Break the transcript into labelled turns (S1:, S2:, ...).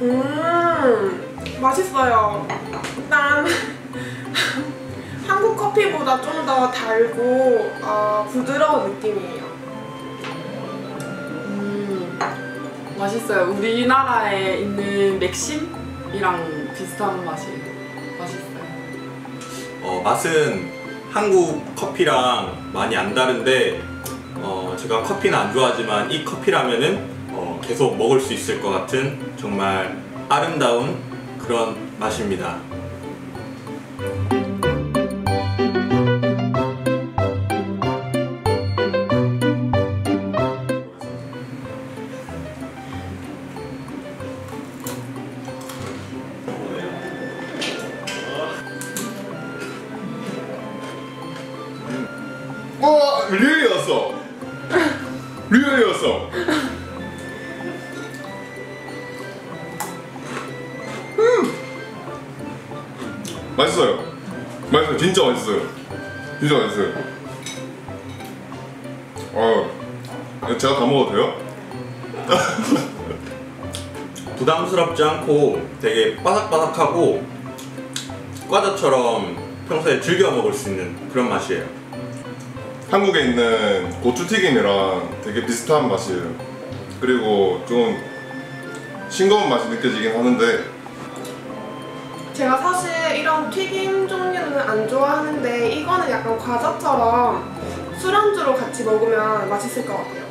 S1: 음 맛있어요. 일단 한국 커피보다 좀 더 달고 어, 부드러운 느낌이에요.
S2: 음, 맛있어요. 우리나라에 있는 맥심이랑 비슷한 맛이에요. 맛있어요.
S3: 어, 맛은 한국 커피랑 많이 안 다른데 어, 제가 커피는 안 좋아하지만 이 커피라면은 어, 계속 먹을 수 있을 것 같은 정말 아름다운 그런 맛입니다.
S4: 와 리얼이었어 리얼이었어 맛있어요. 맛있어요. 진짜 맛있어요. 진짜 맛있어요. 아 제가 다 먹어도 돼요?
S3: 부담스럽지 않고 되게 바삭바삭하고 과자처럼 평소에 즐겨 먹을 수 있는 그런 맛이에요.
S4: 한국에 있는 고추튀김이랑 되게 비슷한 맛이에요. 그리고 좀 싱거운 맛이 느껴지긴 하는데
S1: 제가 사실 이런 튀김 종류는 안 좋아하는데 이거는 약간 과자처럼 술안주로 같이 먹으면 맛있을 것 같아요.